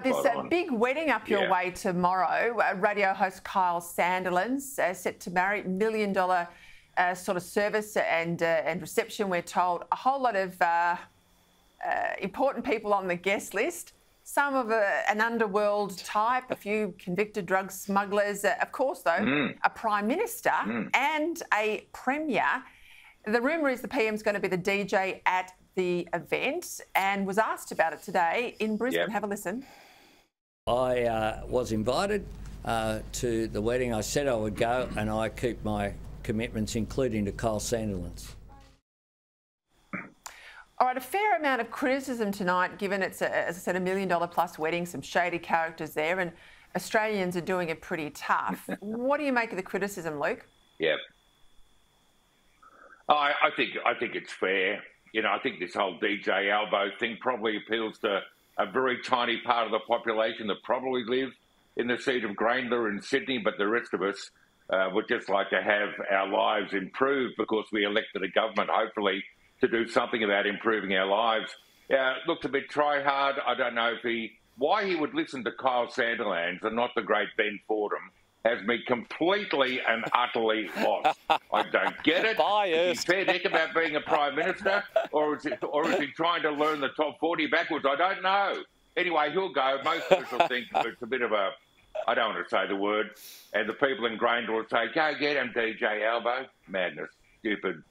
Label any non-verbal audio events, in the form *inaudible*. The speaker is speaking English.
This uh, big wedding up your yeah. way tomorrow. Uh, radio host Kyle Sandilands uh, set to marry million dollar uh, sort of service and uh, and reception. We're told a whole lot of uh, important people on the guest list. Some of an underworld type, a few convicted drug smugglers. of course, though, mm. a prime minister mm. and a premier. The rumour is the PM's going to be the DJ at the event and was asked about it today in Brisbane. Yep. Have a listen. I uh, was invited uh, to the wedding. I said I would go, and I keep my commitments, including to Kyle Sandilands. All right, a fair amount of criticism tonight, given it's, a, as I said, a million dollar plus wedding, some shady characters there, and Australians are doing it pretty tough. *laughs* what do you make of the criticism, Luke? Yeah, I, I think I think it's fair. You know, I think this whole DJ Albo thing probably appeals to a very tiny part of the population that probably live in the seat of Grayndler in Sydney, but the rest of us uh, would just like to have our lives improved because we elected a government, hopefully, to do something about improving our lives. Uh, looked a bit try hard. I don't know if he why he would listen to Kyle Sandilands and not the great Ben Fordham has me completely and utterly lost. I don't get it. Biased. Is he fair dick about being a prime minister, or is, it, or is he trying to learn the top 40 backwards? I don't know. Anyway, he'll go. Most of us will think it's a bit of a, I don't want to say the word, and the people in Grain will say, go get him, DJ Albo. Madness. Stupid.